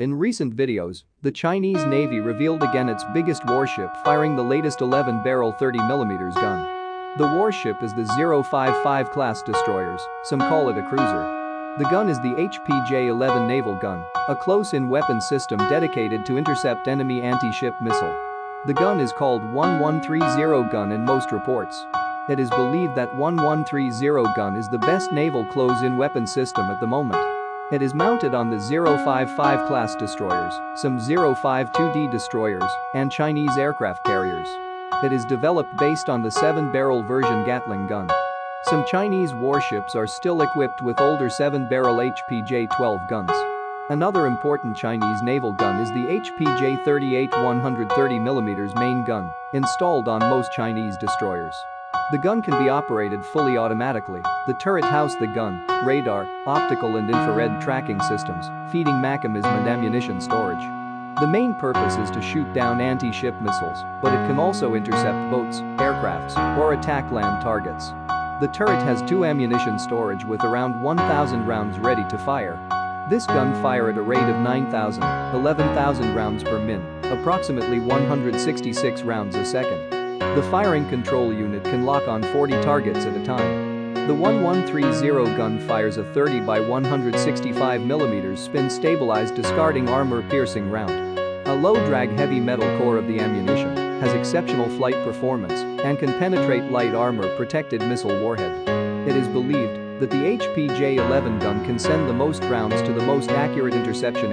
In recent videos, the Chinese Navy revealed again its biggest warship firing the latest 11-barrel 30mm gun. The warship is the 055 class destroyers, some call it a cruiser. The gun is the HPJ-11 naval gun, a close-in weapon system dedicated to intercept enemy anti-ship missile. The gun is called 1130 gun in most reports. It is believed that 1130 gun is the best naval close-in weapon system at the moment. It is mounted on the 055 class destroyers, some 052D destroyers, and Chinese aircraft carriers. It is developed based on the 7-barrel version Gatling gun. Some Chinese warships are still equipped with older 7-barrel HPJ-12 guns. Another important Chinese naval gun is the HPJ-38 130mm main gun, installed on most Chinese destroyers. The gun can be operated fully automatically. The turret house the gun, radar, optical and infrared tracking systems, feeding mechanism and ammunition storage. The main purpose is to shoot down anti-ship missiles, but it can also intercept boats, aircrafts, or attack land targets. The turret has two ammunition storage with around 1,000 rounds ready to fire. This gun fire at a rate of 9,000, 11,000 rounds per min, approximately 166 rounds a second. The firing control unit can lock on 40 targets at a time. The 1130 gun fires a 30 by 165mm spin stabilized discarding armor-piercing round. A low-drag heavy metal core of the ammunition has exceptional flight performance and can penetrate light armor-protected missile warhead. It is believed that the HPJ-11 gun can send the most rounds to the most accurate interception